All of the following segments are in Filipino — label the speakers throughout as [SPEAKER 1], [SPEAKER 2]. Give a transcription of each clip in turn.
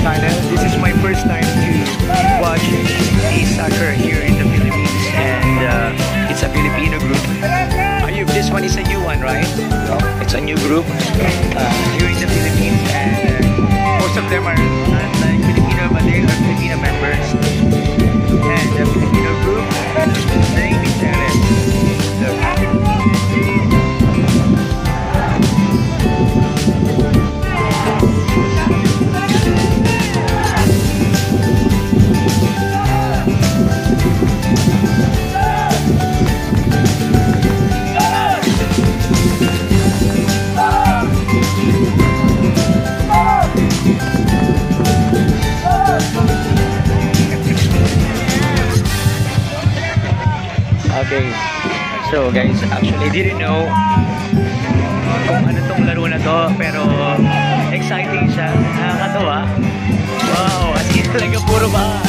[SPEAKER 1] my channel. This is my first time to watch a soccer here in the Philippines and uh, it's a Filipino group. Are you, this one is a new one, right? No. It's a new group uh, here in the Philippines and uh, most of them are not like Filipino but they are Filipino members. Okay. So guys, actually didn't know kung ano tong laro na to pero exciting siya. Nakakatawa. Wow, as in talaga puro ba.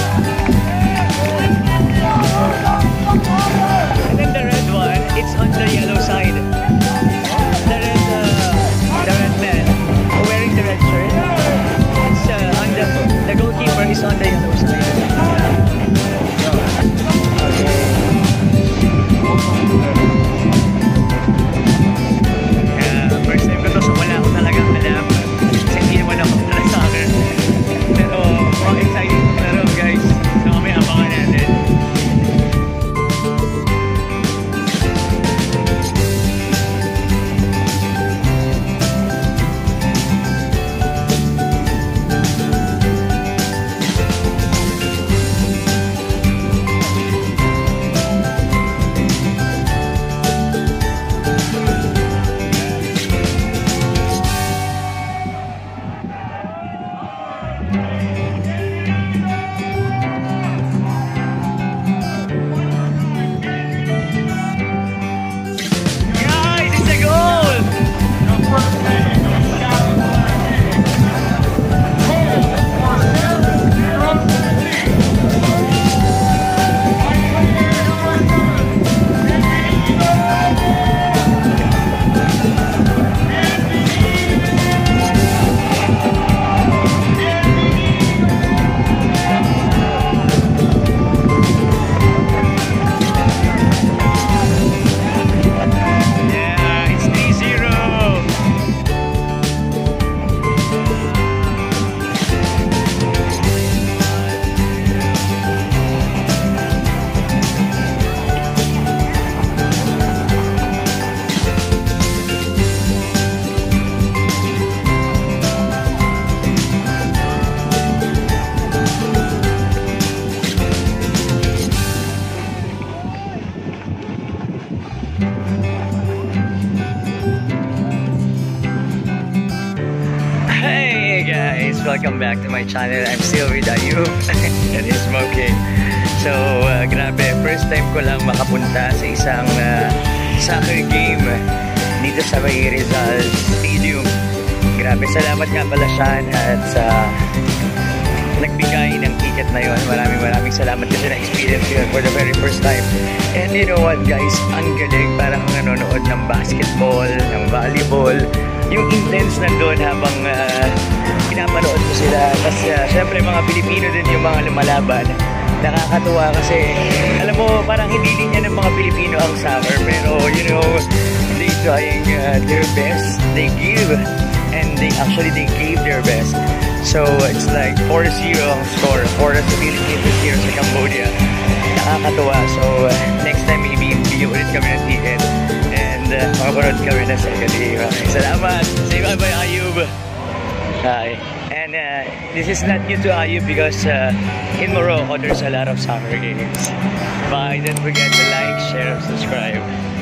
[SPEAKER 1] Welcome back to my channel. I'm still with Ayub and he's smoking. So, uh, grabe, first time ko lang makapunta sa isang uh, soccer game dito sa may Rizal Stadium. Grabe, salamat nga pala Sean at sa nagbigay ng ticket na yon. Maraming maraming salamat kasi na-experience yun for the very first time. And you know what guys, ang galing parang nanonood ng basketball, ng volleyball. Yung intense nandun habang uh, pinapanood. Tapos uh, syempre mga Pilipino din yung mga lumalaban. Nakakatuwa kasi alam mo parang hindi linya ng mga Pilipino ang soccer pero you know they trying uh, their best. They give and they actually they gave their best. So it's like 4-0 ang score for the Philippines here sa Cambodia. Nakakatuwa. So uh, next time maybe bigyan ulit kami ng ticket and uh, makapanood kami ng second game. Okay, salamat. Say bye-bye Ayub. Hi. Uh, this is not new to Ayub because uh, in Morocco there's a lot of soccer games. Bye. Don't forget to like, share, and subscribe.